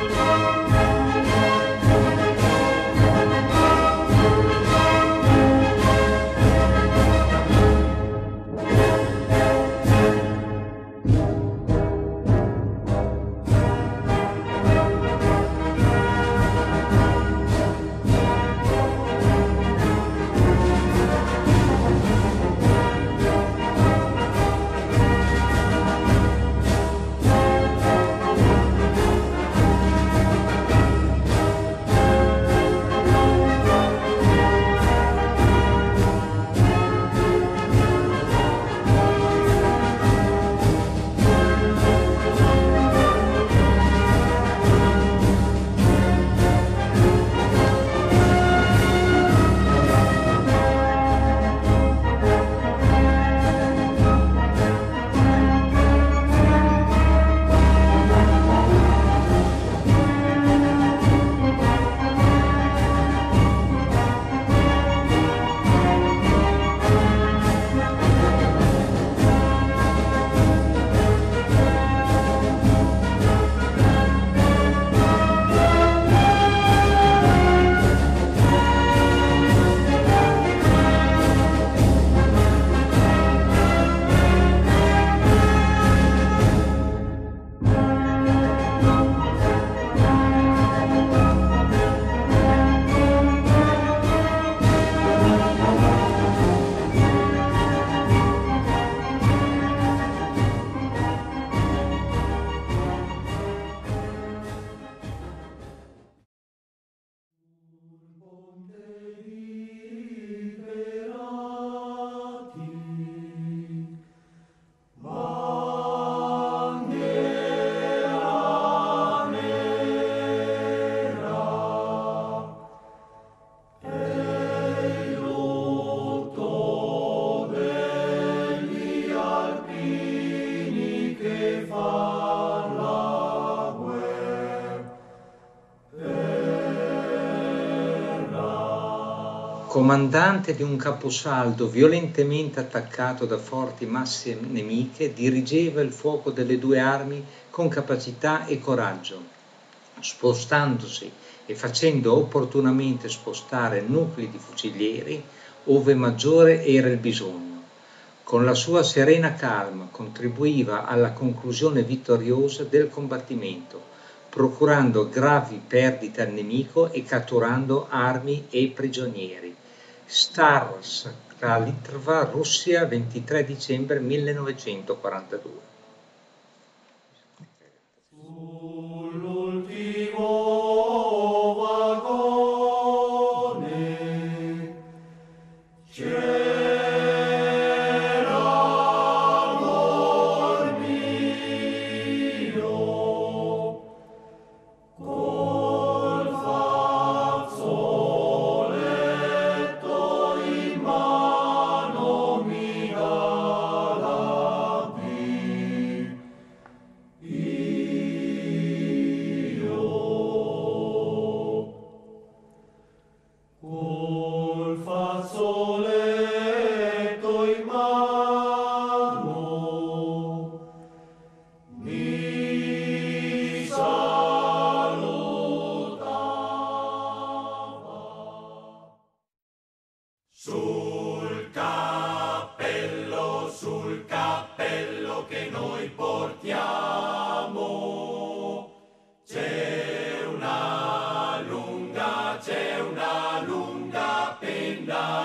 Música comandante di un caposaldo violentemente attaccato da forti masse nemiche, dirigeva il fuoco delle due armi con capacità e coraggio, spostandosi e facendo opportunamente spostare nuclei di fucilieri ove maggiore era il bisogno. Con la sua serena calma contribuiva alla conclusione vittoriosa del combattimento, procurando gravi perdite al nemico e catturando armi e prigionieri. Stars, Litva, Russia, 23 dicembre 1942.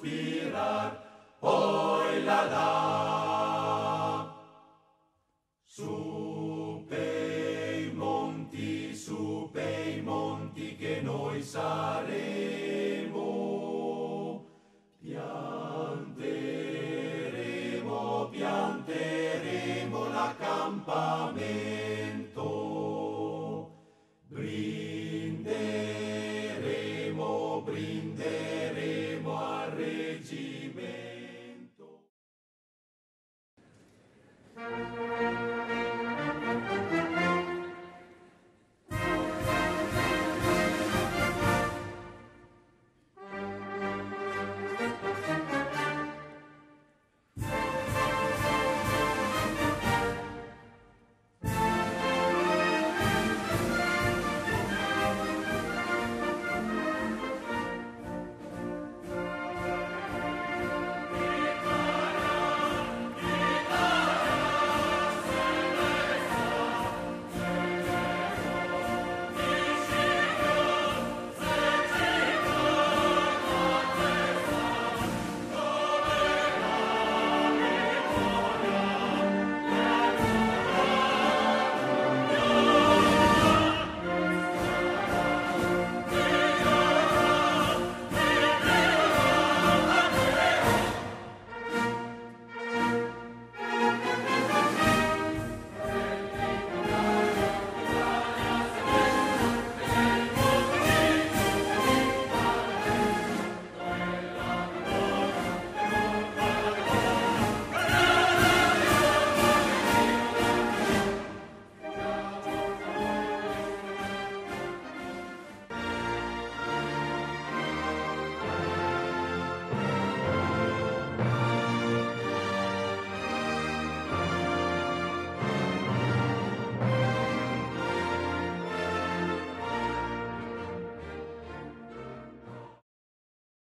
sospirar, poi la là. Su pei monti, su pei monti che noi saremo, pianteremo, pianteremo l'accampamento, brinderemo, brinderemo.